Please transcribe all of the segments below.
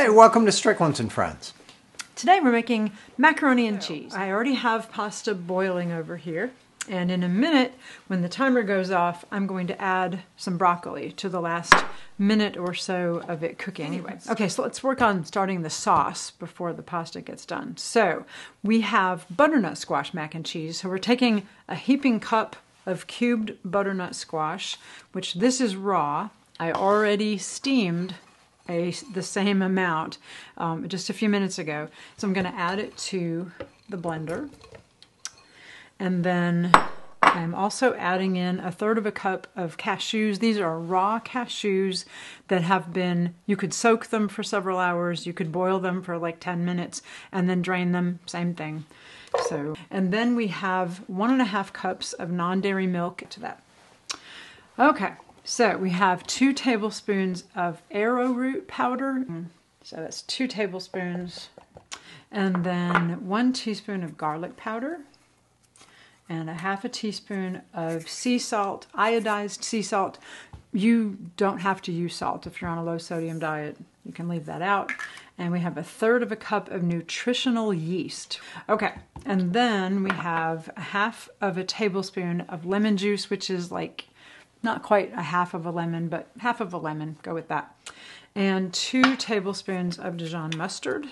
Hey, welcome to Strickland's and Friends. Today we're making macaroni and cheese. I already have pasta boiling over here. And in a minute, when the timer goes off, I'm going to add some broccoli to the last minute or so of it cooking. Anyway, okay, so let's work on starting the sauce before the pasta gets done. So we have butternut squash mac and cheese. So we're taking a heaping cup of cubed butternut squash, which this is raw. I already steamed a, the same amount um, just a few minutes ago. So I'm going to add it to the blender. And then I'm also adding in a third of a cup of cashews. These are raw cashews that have been, you could soak them for several hours, you could boil them for like 10 minutes, and then drain them, same thing. So, and then we have one and a half cups of non-dairy milk to that. Okay, so we have two tablespoons of arrowroot powder. So that's two tablespoons. And then one teaspoon of garlic powder and a half a teaspoon of sea salt, iodized sea salt. You don't have to use salt if you're on a low sodium diet. You can leave that out. And we have a third of a cup of nutritional yeast. Okay, and then we have a half of a tablespoon of lemon juice, which is like not quite a half of a lemon, but half of a lemon, go with that. And two tablespoons of Dijon mustard.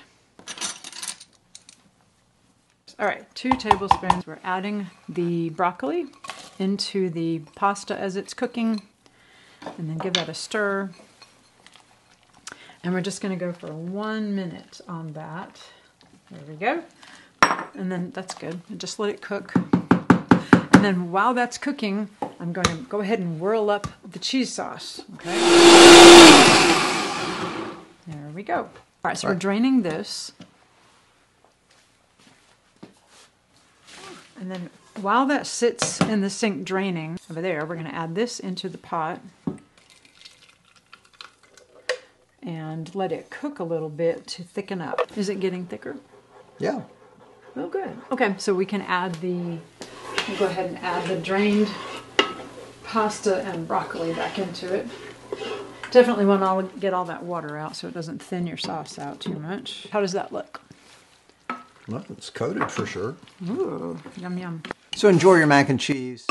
All right, two tablespoons. We're adding the broccoli into the pasta as it's cooking and then give that a stir. And we're just gonna go for one minute on that. There we go. And then that's good. Just let it cook. And then while that's cooking, I'm going to go ahead and whirl up the cheese sauce. Okay. There we go. All right, so we're draining this. And then while that sits in the sink draining over there, we're going to add this into the pot and let it cook a little bit to thicken up. Is it getting thicker? Yeah. Oh, good. Okay, so we can add the, we'll go ahead and add the drained pasta and broccoli back into it. Definitely want to get all that water out so it doesn't thin your sauce out too much. How does that look? Well, it's coated for sure. Ooh, yum yum. So enjoy your mac and cheese.